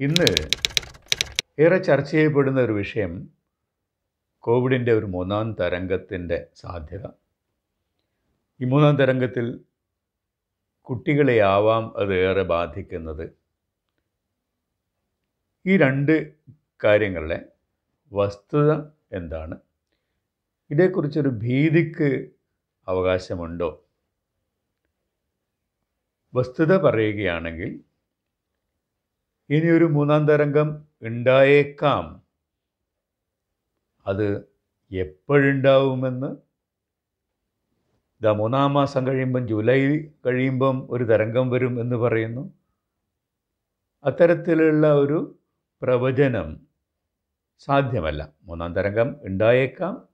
ഇന്ന് ഏറെ ചർച്ച ചെയ്യപ്പെടുന്ന ഒരു വിഷയം കോവിഡിന്റെ ഒരു മൂന്നാം തരംഗത്തിന്റെ സാധ്യത. ഈ മൂന്നാം തരംഗത്തിൽ കുട്ടികളെയാവാം അത് ഏറെ ബാധിക്കുന്നത്. ഈ രണ്ട് കാര്യങ്ങളിലെ വസ്തുത എന്താണ്? ഇതേക്കുറിച്ചൊരു ഭീതിക്ക് അവകാശമുണ്ടോ? വസ്തുത പറയുകയാണെങ്കിൽ ഇനിയൊരു മൂന്നാം തരംഗം ഉണ്ടായേക്കാം. അത് എപ്പോഴുണ്ടാവുമെന്ന് ഇതാ മൂന്നാം മാസം കഴിയുമ്പം ജൂലൈ കഴിയുമ്പം ഒരു തരംഗം വരും എന്ന് പറയുന്നു. അത്തരത്തിലുള്ള ഒരു പ്രവചനം സാധ്യമല്ല. മൂന്നാം തരംഗം ഉണ്ടായേക്കാം.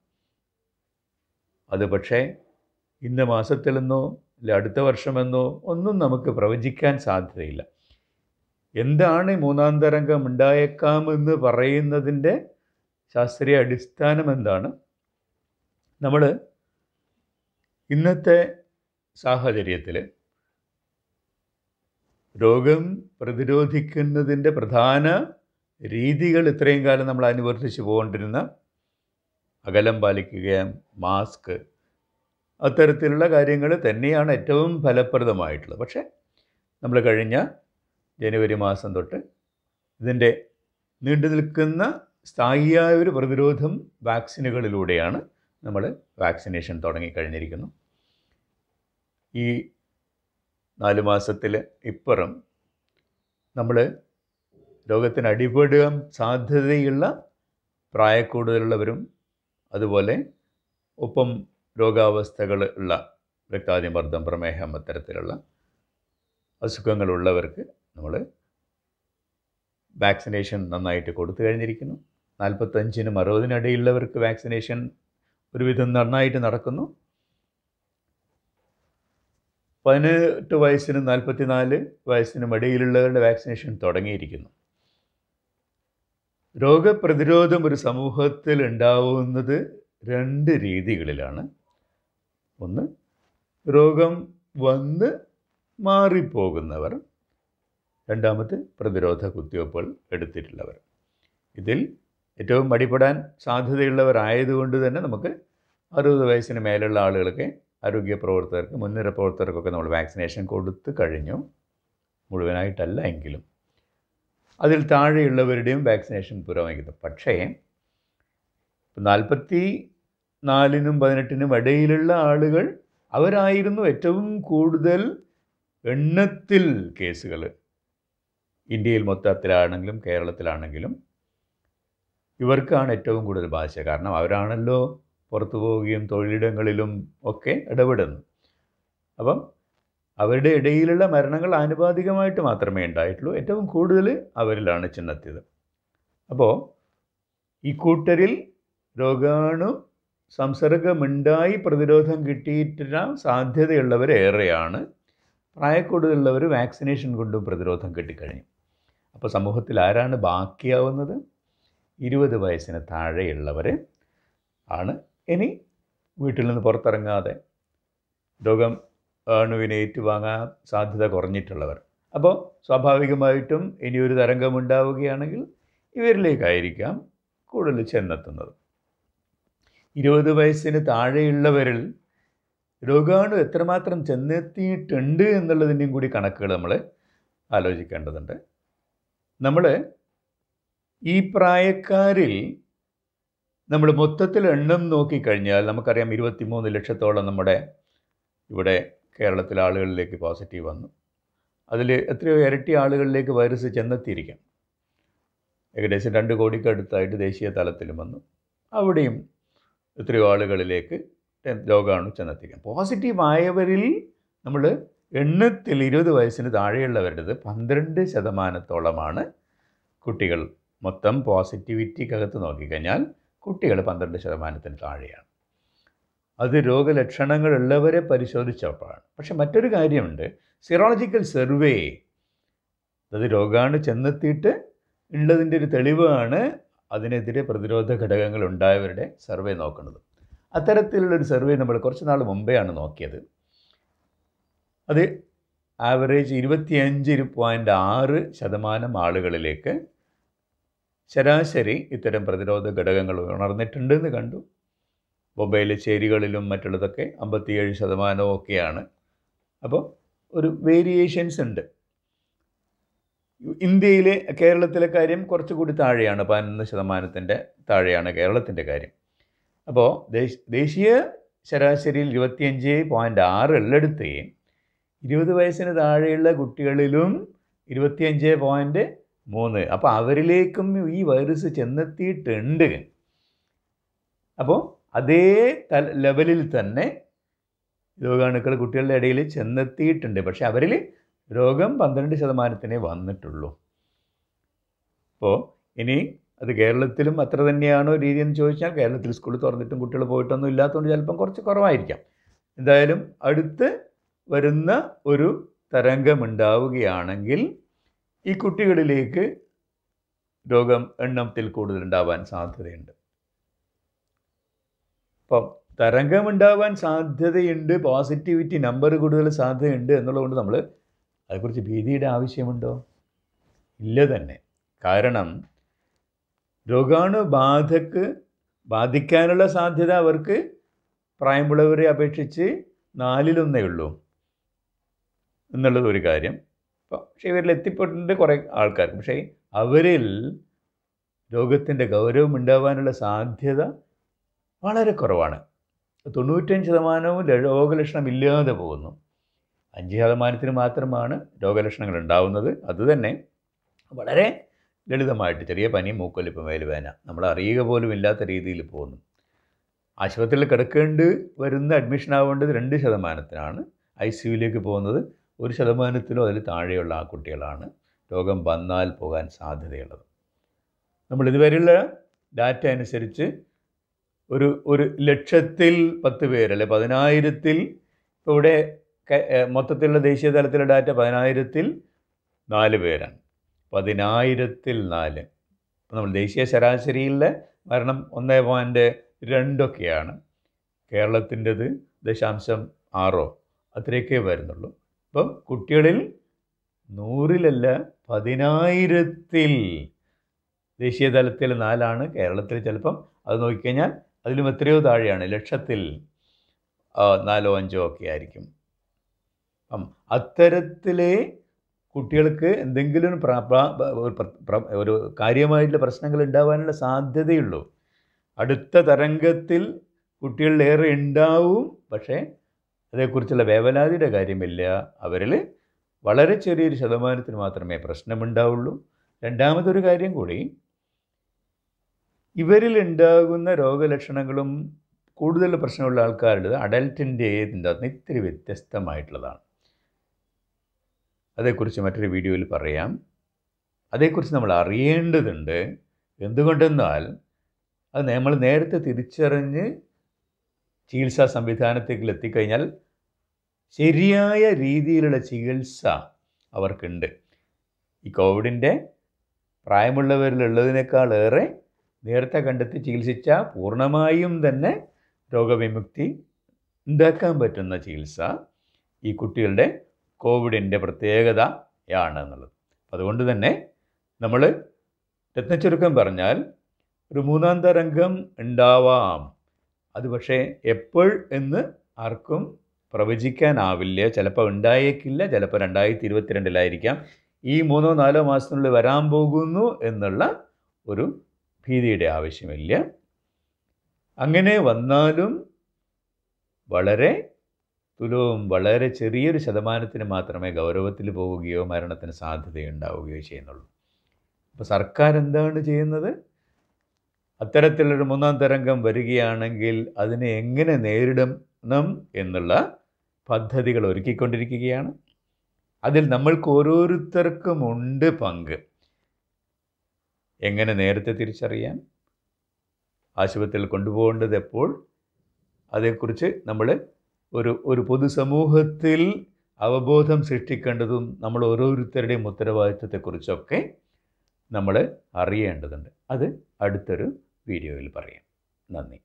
അത് പക്ഷേ ഇന്ന മാസത്തിലെന്നോ അല്ല അടുത്ത വർഷമെന്നോ ഒന്നും നമുക്ക് പ്രവചിക്കാൻ സാധ്യതയില്ല. എന്താണ് മൂന്നാം തരംഗം ഉണ്ടായേക്കാമെന്ന് പറയുന്നതിന്റെ ശാസ്ത്രീയ അടിസ്ഥാനം എന്താണ്? നമ്മൾ ഇന്നത്തെ സാഹചര്യത്തിൽ രോഗം പ്രതിരോധിക്കുന്നതിന്റെ പ്രധാന രീതികൾ ഇത്രയും കാലം നമ്മൾ അനുവർത്തിച്ച് പോകൊണ്ടിരുന്ന അകലം പാലിക്കുക മാസ്ക് അത്തരത്തിലുള്ള കാര്യങ്ങൾ തന്നെയാണ് ഏറ്റവും ഫലപ്രദമായിട്ടുള്ളത്. പക്ഷേ നമ്മൾ കഴിഞ്ഞ ജനുവരി മാസം തൊട്ട് ഇതിന്റെ നീണ്ടു നിൽക്കുന്ന സ്ഥായിയായ ഒരു പ്രതിരോധം വാക്സിനുകളിലൂടെയാണ് നമ്മൾ വാക്സിനേഷൻ തുടങ്ങിക്കഴിഞ്ഞിരിക്കുന്നു. ഈ നാല് മാസത്തിൽ ഇപ്പുറം നമ്മൾ രോഗത്തിന് അടിപെടാൻ സാധ്യതയുള്ള പ്രായക്കൂടുതലുള്ളവരും അതുപോലെ ഒപ്പം രോഗാവസ്ഥകൾ ഉള്ള രക്താതിമർദ്ദം പ്രമേഹം അത്തരത്തിലുള്ള അസുഖങ്ങളുള്ളവർക്ക് നമ്മൾ വാക്സിനേഷൻ നന്നായിട്ട് കൊടുത്തു കഴിഞ്ഞിരിക്കുന്നു. നാൽപ്പത്തഞ്ചിനും അറുപതിനിടയിലുള്ളവർക്ക് വാക്സിനേഷൻ ഒരുവിധം നന്നായിട്ട് നടക്കുന്നു. പതിനെട്ട് വയസ്സിനും നാൽപ്പത്തിനാല് വയസ്സിനും ഇടയിലുള്ളവരുടെ വാക്സിനേഷൻ തുടങ്ങിയിരിക്കുന്നു. രോഗപ്രതിരോധം ഒരു സമൂഹത്തിൽ ഉണ്ടാവുന്നത് രണ്ട് രീതികളിലാണ്. ഒന്ന് രോഗം വന്ന് മാറിപ്പോകുന്നവർ. രണ്ടാമത് പ്രതിരോധ കുത്തിവയ്പ്പുകൾ എടുത്തിട്ടുള്ളവർ. ഇതിൽ ഏറ്റവും അടിപ്പെടാൻ സാധ്യതയുള്ളവരായതുകൊണ്ട് തന്നെ നമുക്ക് അറുപത് വയസ്സിന് മേലുള്ള ആളുകളൊക്കെ ആരോഗ്യ പ്രവർത്തകർക്ക് മുൻനിര പ്രവർത്തകർക്കൊക്കെ നമ്മൾ വാക്സിനേഷൻ കൊടുത്തു കഴിഞ്ഞു. മുഴുവനായിട്ടല്ല എങ്കിലും. അതിൽ താഴെയുള്ളവരുടെയും വാക്സിനേഷൻ പുരോഗമിക്കുന്നു. പക്ഷേ നാൽപ്പത്തി നാലിനും പതിനെട്ടിനും ഇടയിലുള്ള ആളുകൾ അവരായിരുന്നു ഏറ്റവും കൂടുതൽ എണ്ണത്തിൽ കേസുകൾ ഇന്ത്യയിൽ മൊത്തത്തിലാണെങ്കിലും കേരളത്തിലാണെങ്കിലും ഇവർക്കാണ് ഏറ്റവും കൂടുതൽ ഭാഷ കാരണം അവരാണല്ലോ പുറത്തു പോവുകയും തൊഴിലിടങ്ങളിലും ഒക്കെ ഇടപെടുന്നത്. അപ്പം അവരുടെ ഇടയിലുള്ള മരണങ്ങൾ ആനുപാതികമായിട്ട് മാത്രമേ ഉണ്ടായിട്ടുള്ളൂ. ഏറ്റവും കൂടുതൽ അവരിലാണ് ചെന്നെത്തിയത്. അപ്പോൾ ഈ കൂട്ടരിൽ രോഗാണു സംസർഗമുണ്ടായി പ്രതിരോധം കിട്ടിയിട്ടുള്ള സാധ്യതയുള്ളവരേറെയാണ്. പ്രായക്കൂടുതലുള്ളവർ വാക്സിനേഷൻ കൊണ്ടും പ്രതിരോധം കിട്ടിക്കഴിഞ്ഞു. അപ്പോൾ സമൂഹത്തിൽ ആരാണ് ബാക്കിയാവുന്നത്? ഇരുപത് വയസ്സിന് താഴെയുള്ളവർ ആണ്. ഇനി വീട്ടിൽ നിന്ന് പുറത്തിറങ്ങാതെ രോഗം അണുവിനെ ഏറ്റുവാങ്ങാൻ സാധ്യത കുറഞ്ഞിട്ടുള്ളവർ. അപ്പോൾ സ്വാഭാവികമായിട്ടും ഇനി ഒരു തരംഗം ഉണ്ടാവുകയാണെങ്കിൽ ഇവരിലേക്കായിരിക്കാം കൂടുതൽ ചെന്നെത്തുന്നത്. ഇരുപത് വയസ്സിന് താഴെയുള്ളവരിൽ രോഗാണു എത്രമാത്രം ചെന്നെത്തിയിട്ടുണ്ട് എന്നുള്ളതിന്റെയും കൂടി കണക്കുകൾ നമ്മൾ ആലോചിക്കേണ്ടതുണ്ട്. നമ്മൾ ഈ പ്രായക്കാരിൽ നമ്മൾ മൊത്തത്തിൽ എണ്ണം നോക്കിക്കഴിഞ്ഞാൽ നമുക്കറിയാം ഇരുപത്തിമൂന്ന് ലക്ഷത്തോളം നമ്മുടെ ഇവിടെ കേരളത്തിലെ ആളുകളിലേക്ക് പോസിറ്റീവ് വന്നു. അതിൽ എത്രയോ ഇരട്ടി ആളുകളിലേക്ക് വൈറസ് ചെന്നെത്തിയിരിക്കാം. ഏകദേശം രണ്ട് കോടിക്കടുത്തായിട്ട് ദേശീയ തലത്തിലും വന്നു. അവിടെയും എത്രയോ ആളുകളിലേക്ക് രോഗാണു ചെന്നെത്തിക്കാം പോസിറ്റീവ് ആയവരിൽ നമ്മൾ എണ്ണത്തിൽ ഇരുപത് വയസ്സിന് താഴെയുള്ളവരുടേത് പന്ത്രണ്ട് ശതമാനത്തോളമാണ് കുട്ടികൾ. മൊത്തം പോസിറ്റിവിറ്റിക്കകത്ത് നോക്കിക്കഴിഞ്ഞാൽ കുട്ടികൾ പന്ത്രണ്ട് ശതമാനത്തിന് താഴെയാണ്. അത് രോഗലക്ഷണങ്ങളുള്ളവരെ പരിശോധിച്ചപ്പോഴാണ് പക്ഷെ മറ്റൊരു കാര്യമുണ്ട്. സിറോളജിക്കൽ സർവേ അത് രോഗാണു ചെന്നെത്തിയിട്ട് ഉള്ളതിന്റെ ഒരു തെളിവാണ് അതിനെതിരെ പ്രതിരോധ ഘടകങ്ങൾ ഉണ്ടായവരുടെ സർവേ നോക്കുന്നത്. അത്തരത്തിലുള്ളൊരു സർവേ നമ്മൾ കുറച്ച് നാൾ മുമ്പെയാണ് നോക്കിയത്. അത് ആവറേജ് ഇരുപത്തിയഞ്ച് പോയിന്റ് ആറ് ശതമാനം ആളുകളിലേക്ക് ശരാശരി ഇത്തരം പ്രതിരോധ ഘടകങ്ങൾ ഉണർന്നിട്ടുണ്ടെന്ന് കണ്ടു. മൊബൈൽ ചേരികളിലും മറ്റുള്ളതൊക്കെ അമ്പത്തിയേഴ് ശതമാനവും ഒക്കെയാണ്. അപ്പോൾ ഒരു വേരിയേഷൻസ് ഉണ്ട്. ഇന്ത്യയിലെ കേരളത്തിലെ കാര്യം കുറച്ചുകൂടി താഴെയാണ് പതിനൊന്ന് ശതമാനത്തിന്റെ താഴെയാണ് കേരളത്തിന്റെ കാര്യം. അപ്പോൾ ദേശീയ ശരാശരിയിൽ ഇരുപത്തിയഞ്ച് പോയിന്റ് ആറ് ഉള്ളിടത്ത് ഇരുപത് വയസ്സിന് താഴെയുള്ള കുട്ടികളിലും ഇരുപത്തിയഞ്ച് പോയിന്റ് മൂന്ന്. അപ്പോൾ അവരിലേക്കും ഈ വൈറസ് ചെന്നെത്തിയിട്ടുണ്ട്. അപ്പോൾ അതേ ലെവലിൽ തന്നെ രോഗാണുക്കൾ കുട്ടികളുടെ ഇടയിൽ ചെന്നെത്തിയിട്ടുണ്ട്. പക്ഷേ അവരിൽ രോഗം പന്ത്രണ്ട് ശതമാനത്തിനേ വന്നിട്ടുള്ളൂ. അപ്പോൾ ഇനി അത് കേരളത്തിലും അത്ര തന്നെയാണോ രീതി എന്ന് ചോദിച്ചാൽ കേരളത്തിൽ സ്കൂൾ തുറന്നിട്ടും കുട്ടികൾ പോയിട്ടൊന്നും ഇല്ലാത്തതുകൊണ്ട് ചിലപ്പം കുറച്ച് കുറവായിരിക്കാം. എന്തായാലും അടുത്ത് വരുന്ന ഒരു തരംഗമുണ്ടാവുകയാണെങ്കിൽ ഈ കുട്ടികളിലേക്ക് രോഗം എണ്ണത്തിൽ കൂടുതലുണ്ടാവാൻ സാധ്യതയുണ്ട്. അപ്പം തരംഗമുണ്ടാവാൻ സാധ്യതയുണ്ട് പോസിറ്റിവിറ്റി നമ്പർ കൂടുതൽ സാധ്യതയുണ്ട് എന്നുള്ളതുകൊണ്ട് നമ്മൾ അതേക്കുറിച്ച് ഭീതിയുടെ ആവശ്യമുണ്ടോ? ഇല്ല തന്നെ. കാരണം രോഗാണുബാധക്ക് ബാധിക്കാനുള്ള സാധ്യത അവർക്ക് പ്രായമുള്ളവരെ അപേക്ഷിച്ച് നാലിലൊന്നേ ഉള്ളൂ. എന്നുള്ളത് ഒരു കാര്യം. പക്ഷേ ഇവരിൽ എത്തിപ്പെട്ടിട്ടുണ്ട് കുറേ ആൾക്കാർ പക്ഷേ അവരിൽ രോഗത്തിന്റെ ഗൗരവം ഉണ്ടാവാനുള്ള സാധ്യത വളരെ കുറവാണ്. തൊണ്ണൂറ്റഞ്ച് ശതമാനവും രോഗലക്ഷണം ഇല്ലാതെ പോകുന്നു. അഞ്ച് ശതമാനത്തിന് മാത്രമാണ് രോഗലക്ഷണങ്ങൾ ഉണ്ടാവുന്നത്. അതുതന്നെ വളരെ ലളിതമായിട്ട് ചെറിയ പനി മൂക്കൊലിപ്പ് മേലുവേന നമ്മൾ അറിയുക പോലും ഇല്ലാത്ത രീതിയിൽ പോകുന്നു. ആശുപത്രിയിൽ കിടക്കേണ്ടി വരുന്ന അഡ്മിഷൻ ആവേണ്ടത് രണ്ട് ശതമാനത്തിനാണ്. ഐ സി യുയിലേക്ക് പോകുന്നത്. ഒരു ശതമാനത്തിലോ അതിൽ താഴെയുള്ള ആ കുട്ടികളാണ് രോഗം വന്നാൽ പോകാൻ സാധ്യതയുള്ളത്. നമ്മൾ ഇതുവരെയുള്ള ഡാറ്റ അനുസരിച്ച് ഒരു ഒരു ലക്ഷത്തിൽ പത്ത് പേര് അല്ലെ പതിനായിരത്തിൽ ഇപ്പോൾ ഇവിടെ മൊത്തത്തിലുള്ള ദേശീയ തലത്തിലെ ഡാറ്റ പതിനായിരത്തിൽ നാല് പേരാണ്. പതിനായിരത്തിൽ നാല്. നമ്മൾ ദേശീയ ശരാശരിയിലെ മരണം ഒന്നേ പോയിന്റ് രണ്ടൊക്കെയാണ്. കേരളത്തിന്റെത് ദശാംശം ആറോ അത്രയൊക്കെ വരുന്നുള്ളൂ. അപ്പം കുട്ടികളിൽ നൂറിലല്ല പതിനായിരത്തിൽ ദേശീയ തലത്തിൽ നാലാണ് കേരളത്തിൽ ചിലപ്പം. അത് നോക്കിക്കഴിഞ്ഞാൽ അതിലും എത്രയോ താഴെയാണ് ലക്ഷത്തിൽ നാലോ അഞ്ചോ ഒക്കെ ആയിരിക്കും. അപ്പം അത്തരത്തിലെ കുട്ടികൾക്ക് എന്തെങ്കിലും ഒരു കാര്യമായിട്ടുള്ള പ്രശ്നങ്ങൾ ഉണ്ടാവാനുള്ള സാധ്യതയുള്ളൂ. അടുത്ത തരംഗത്തിൽ കുട്ടികളിലേറെ ഉണ്ടാവും പക്ഷേ അതേക്കുറിച്ചുള്ള വേവലാതിയുടെ കാര്യമില്ല. അവരിൽ വളരെ ചെറിയൊരു ശതമാനത്തിന് മാത്രമേ പ്രശ്നമുണ്ടാവുള്ളൂ. രണ്ടാമതൊരു കാര്യം കൂടി ഇവരിൽ ഉണ്ടാകുന്ന രോഗലക്ഷണങ്ങളും കൂടുതൽ പ്രശ്നമുള്ള ആൾക്കാരുടെ അഡൽട്ടിന്റെ ഏതിന്റെ ഇത്തിരി വ്യത്യസ്തമായിട്ടുള്ളതാണ്. അതേക്കുറിച്ച് മറ്റൊരു വീഡിയോയിൽ പറയാം. അതേക്കുറിച്ച് നമ്മൾ അറിയേണ്ടതുണ്ട്. എന്തുകൊണ്ടെന്നാൽ അത് നമ്മൾ നേരത്തെ തിരിച്ചറിഞ്ഞ് ചികിത്സാ സംവിധാനത്തേക്ക് എത്തിക്കഴിഞ്ഞാൽ ശരിയായ രീതിയിലുള്ള ചികിത്സ അവർക്കുണ്ട്. ഈ കോവിഡിന്റെ പ്രായമുള്ളവരിലുള്ളതിനേക്കാളേറെ നേരത്തെ കണ്ടെത്തി ചികിത്സിച്ച പൂർണമായും തന്നെ രോഗവിമുക്തി ഉണ്ടാക്കാൻ പറ്റുന്ന ചികിത്സ ഈ കുട്ടികളുടെ കോവിഡിന്റെ പ്രത്യേകതയാണ് എന്നുള്ളത് അതുകൊണ്ട് തന്നെ നമ്മൾ രത്നച്ചുരുക്കം പറഞ്ഞാൽ ഒരു മൂന്നാം തരംഗം ഉണ്ടാവാം. അത് പക്ഷേ എപ്പോൾ എന്ന് ആർക്കും പ്രവചിക്കാനാവില്ല. ചിലപ്പോൾ ഉണ്ടായേക്കില്ല ചിലപ്പോൾ രണ്ടായിരത്തി ഇരുപത്തിരണ്ടിലായിരിക്കാം ഈ മൂന്നോ നാലോ മാസത്തിനുള്ളിൽ വരാൻ പോകുന്നു എന്നുള്ള ഒരു ഭീതിയുടെ ആവശ്യമില്ല. അങ്ങനെ വന്നാലും വളരെ തുലവും വളരെ ചെറിയൊരു ശതമാനത്തിന് മാത്രമേ ഗൗരവത്തിൽ പോവുകയോ മരണത്തിന് സാധ്യതയുണ്ടാവുകയോ ചെയ്യുന്നുള്ളൂ. അപ്പോൾ സർക്കാർ എന്താണ് ചെയ്യുന്നത്? അത്തരത്തിലൊരു മൂന്നാം തരംഗം വരികയാണെങ്കിൽ അതിനെ എങ്ങനെ നേരിടണം എന്നുള്ള പദ്ധതികൾ ഒരുക്കിക്കൊണ്ടിരിക്കുകയാണ്. അതിൽ നമ്മൾക്ക് ഓരോരുത്തർക്കും ഉണ്ട് പങ്ക്. എങ്ങനെ നേരത്തെ തിരിച്ചറിയാൻ ആശുപത്രിയിൽ കൊണ്ടുപോകേണ്ടത് എപ്പോൾ? അതേക്കുറിച്ച് നമ്മൾ ഒരു ഒരു പൊതുസമൂഹത്തിൽ അവബോധം സൃഷ്ടിക്കേണ്ടതും നമ്മൾ ഓരോരുത്തരുടെയും ഉത്തരവാദിത്വത്തെക്കുറിച്ചൊക്കെ നമ്മൾ അറിയേണ്ടതുണ്ട്. അത് അടുത്തൊരു വീഡിയോയിൽ പറയാം. നന്ദി.